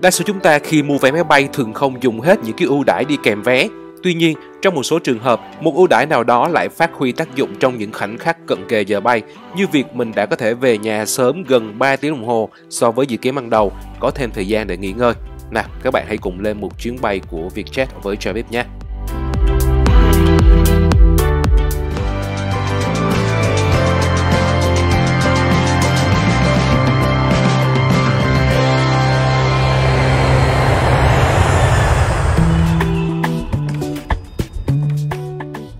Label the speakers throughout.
Speaker 1: Đa số chúng ta khi mua vé máy bay thường không dùng hết những cái ưu đãi đi kèm vé. Tuy nhiên, trong một số trường hợp, một ưu đãi nào đó lại phát huy tác dụng trong những khoảnh khắc cận kề giờ bay, như việc mình đã có thể về nhà sớm gần 3 tiếng đồng hồ so với dự kiến ban đầu, có thêm thời gian để nghỉ ngơi. Nào, các bạn hãy cùng lên một chuyến bay của Vietjet với Travis nhé.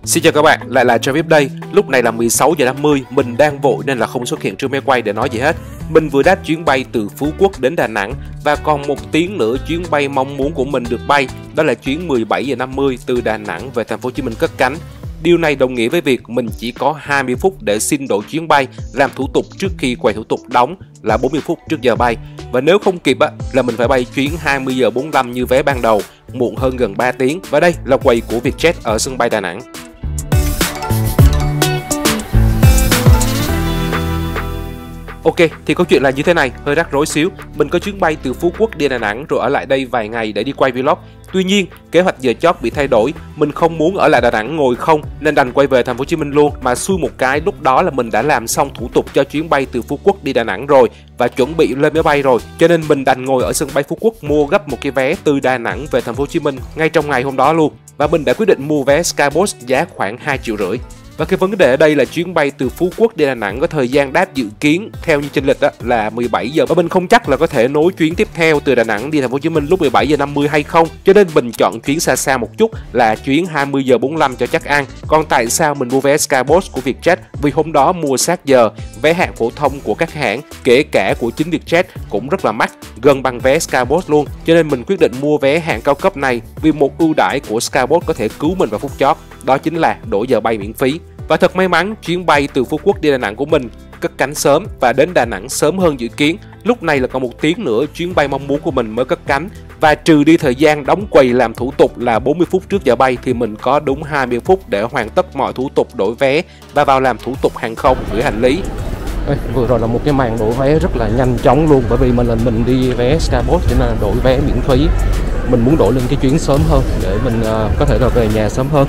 Speaker 1: Xin chào các bạn, lại là Travis đây. Lúc này là 16 giờ 50, mình đang vội nên là không xuất hiện trên máy quay để nói gì hết. Mình vừa đáp chuyến bay từ Phú Quốc đến Đà Nẵng và còn một tiếng nữa chuyến bay mong muốn của mình được bay, đó là chuyến 17 giờ 50 từ Đà Nẵng về thành phố Hồ Chí Minh cất cánh. Điều này đồng nghĩa với việc mình chỉ có 20 phút để xin đổi chuyến bay, làm thủ tục trước khi quầy thủ tục đóng là 40 phút trước giờ bay. Và nếu không kịp á, là mình phải bay chuyến 20 giờ 45 như vé ban đầu, muộn hơn gần 3 tiếng. Và đây là quầy của Vietjet ở sân bay Đà Nẵng. Ok, thì câu chuyện là như thế này, hơi rắc rối xíu. Mình có chuyến bay từ Phú Quốc đi Đà Nẵng rồi ở lại đây vài ngày để đi quay vlog. Tuy nhiên, kế hoạch giờ chót bị thay đổi, mình không muốn ở lại Đà Nẵng ngồi không nên đành quay về thành phố Hồ Chí Minh luôn. Mà xui một cái lúc đó là mình đã làm xong thủ tục cho chuyến bay từ Phú Quốc đi Đà Nẵng rồi và chuẩn bị lên máy bay rồi. Cho nên mình đành ngồi ở sân bay Phú Quốc mua gấp một cái vé từ Đà Nẵng về thành phố Hồ Chí Minh ngay trong ngày hôm đó luôn. Và mình đã quyết định mua vé Skybus giá khoảng 2 triệu rưỡi. Và cái vấn đề ở đây là chuyến bay từ Phú Quốc đi Đà Nẵng có thời gian đáp dự kiến theo như trên lịch đó là 17 giờ và mình không chắc là có thể nối chuyến tiếp theo từ Đà Nẵng đi thành phố Hồ Chí Minh lúc 17 giờ 50 hay không. Cho nên mình chọn chuyến xa xa một chút là chuyến 20 giờ 45 cho chắc ăn. Còn tại sao mình mua vé Skybus của Vietjet? Vì hôm đó mua sát giờ, vé hạng phổ thông của các hãng, kể cả của chính Vietjet cũng rất là mắc, gần bằng vé Skybus luôn. Cho nên mình quyết định mua vé hạng cao cấp này vì một ưu đãi của Skybus có thể cứu mình vào phút chót. Đó chính là đổi giờ bay miễn phí. Và thật may mắn, chuyến bay từ Phú Quốc đi Đà Nẵng của mình cất cánh sớm và đến Đà Nẵng sớm hơn dự kiến. Lúc này là còn một tiếng nữa chuyến bay mong muốn của mình mới cất cánh và trừ đi thời gian đóng quầy làm thủ tục là 40 phút trước giờ bay thì mình có đúng 20 phút để hoàn tất mọi thủ tục đổi vé và vào làm thủ tục hàng không gửi hành lý.
Speaker 2: Ê, vừa rồi là một cái màn đổi vé rất là nhanh chóng luôn bởi vì mình là mình đi vé Skybus cho nên là đổi vé miễn phí mình muốn đổi lên cái chuyến sớm hơn để mình uh, có thể là về nhà sớm hơn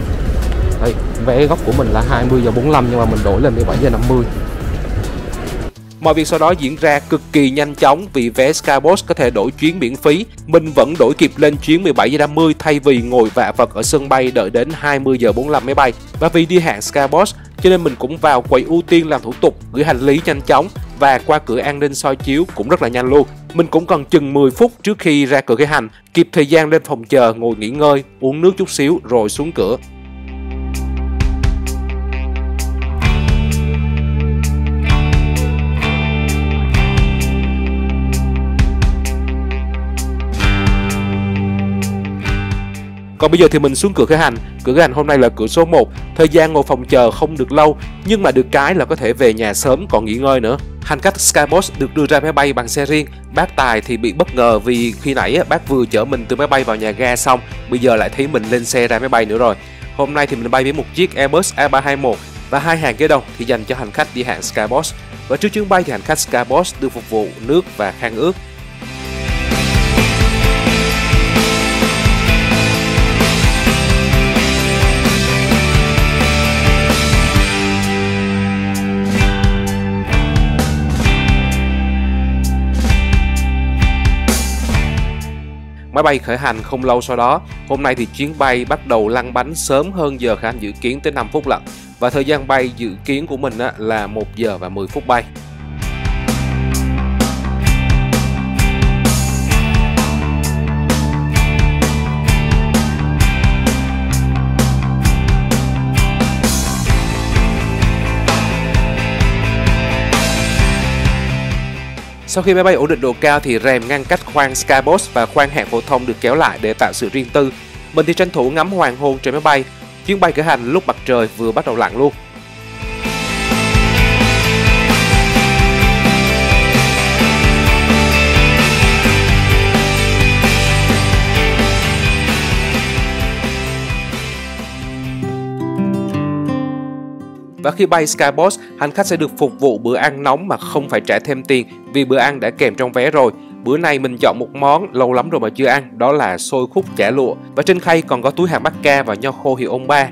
Speaker 2: đây, vé gốc của mình là 20 giờ 45 nhưng mà mình đổi lên 17 giờ 50
Speaker 1: Mọi việc sau đó diễn ra cực kỳ nhanh chóng vì vé Skybus có thể đổi chuyến miễn phí. Mình vẫn đổi kịp lên chuyến 17 giờ 50 thay vì ngồi vạ vật ở sân bay đợi đến 20 giờ 45 máy bay. Và vì đi hạng Skybus cho nên mình cũng vào quầy ưu tiên làm thủ tục, gửi hành lý nhanh chóng và qua cửa an ninh soi chiếu cũng rất là nhanh luôn. Mình cũng cần chừng 10 phút trước khi ra cửa khởi hành, kịp thời gian lên phòng chờ ngồi nghỉ ngơi, uống nước chút xíu rồi xuống cửa. Còn bây giờ thì mình xuống cửa khởi hành. Cửa khởi hành hôm nay là cửa số 1. Thời gian ngồi phòng chờ không được lâu, nhưng mà được cái là có thể về nhà sớm còn nghỉ ngơi nữa. Hành khách Skybus được đưa ra máy bay bằng xe riêng. Bác Tài thì bị bất ngờ vì khi nãy bác vừa chở mình từ máy bay vào nhà ga xong, bây giờ lại thấy mình lên xe ra máy bay nữa rồi. Hôm nay thì mình bay với một chiếc Airbus A321 và hai hàng ghế đầu thì dành cho hành khách đi hạng Skybus. Và trước chuyến bay thì hành khách Skybus được phục vụ nước và khăn ướt. Máy bay khởi hành không lâu sau đó, hôm nay thì chuyến bay bắt đầu lăn bánh sớm hơn giờ khởi hành dự kiến tới 5 phút lận. Và thời gian bay dự kiến của mình là 1 giờ và 10 phút bay. Sau khi máy bay ổn định độ cao thì rèm ngăn cách khoang skybox và khoang hạng phổ thông được kéo lại để tạo sự riêng tư. Mình thì tranh thủ ngắm hoàng hôn trên máy bay. Chuyến bay khởi hành lúc mặt trời vừa bắt đầu lặn luôn. Và khi bay Skybus, hành khách sẽ được phục vụ bữa ăn nóng mà không phải trả thêm tiền vì bữa ăn đã kèm trong vé rồi. Bữa nay mình chọn một món lâu lắm rồi mà chưa ăn, đó là xôi khúc chả lụa và trên khay còn có túi hạt mắc ca và nho khô hiệu ông ba.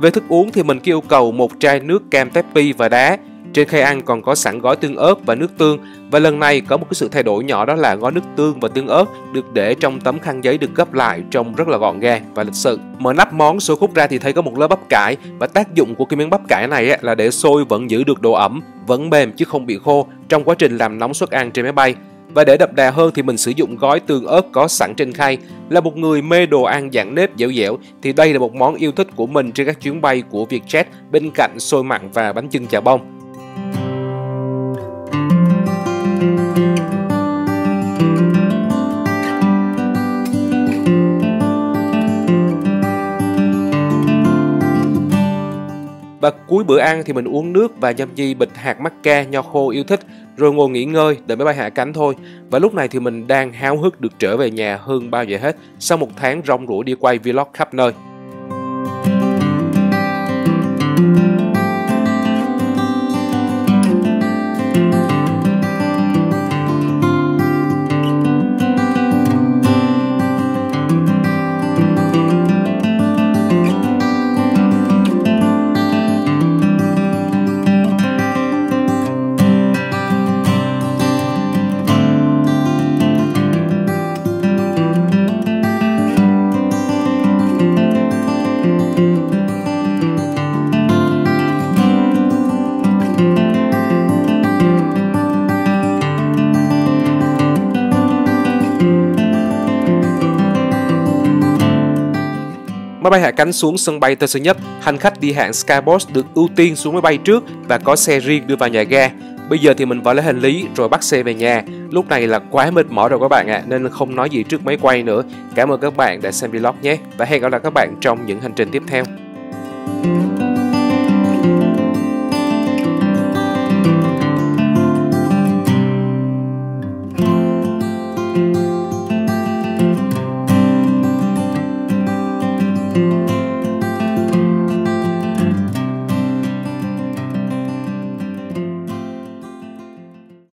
Speaker 1: Về thức uống thì mình kêu cầu một chai nước cam tepi và đá. Trên khay ăn còn có sẵn gói tương ớt và nước tương và lần này có một cái sự thay đổi nhỏ đó là gói nước tương và tương ớt được để trong tấm khăn giấy được gấp lại trông rất là gọn gàng và lịch sự. Mở nắp món xôi khúc ra thì thấy có một lớp bắp cải và tác dụng của cái miếng bắp cải này là để sôi vẫn giữ được độ ẩm, vẫn mềm chứ không bị khô trong quá trình làm nóng suất ăn trên máy bay. Và để đậm đà hơn thì mình sử dụng gói tương ớt có sẵn trên khay. Là một người mê đồ ăn dạng nếp dẻo dẻo thì đây là một món yêu thích của mình trên các chuyến bay của Vietjet bên cạnh xôi mặn và bánh chưng chà bông. Và cuối bữa ăn thì mình uống nước và nhâm nhi bịch hạt mắc ca nho khô yêu thích, rồi ngồi nghỉ ngơi đợi máy bay hạ cánh thôi. Và lúc này thì mình đang háo hức được trở về nhà hơn bao giờ hết sau một tháng rong ruổi đi quay vlog khắp nơi. Máy bay hạ cánh xuống sân bay Tân Sơn Nhất, hành khách đi hạng Skybox được ưu tiên xuống máy bay trước và có xe riêng đưa vào nhà ga. Bây giờ thì mình vào lấy hành lý rồi bắt xe về nhà. Lúc này là quá mệt mỏi rồi các bạn ạ, à, nên không nói gì trước máy quay nữa. Cảm ơn các bạn đã xem vlog nhé và hẹn gặp lại các bạn trong những hành trình tiếp theo.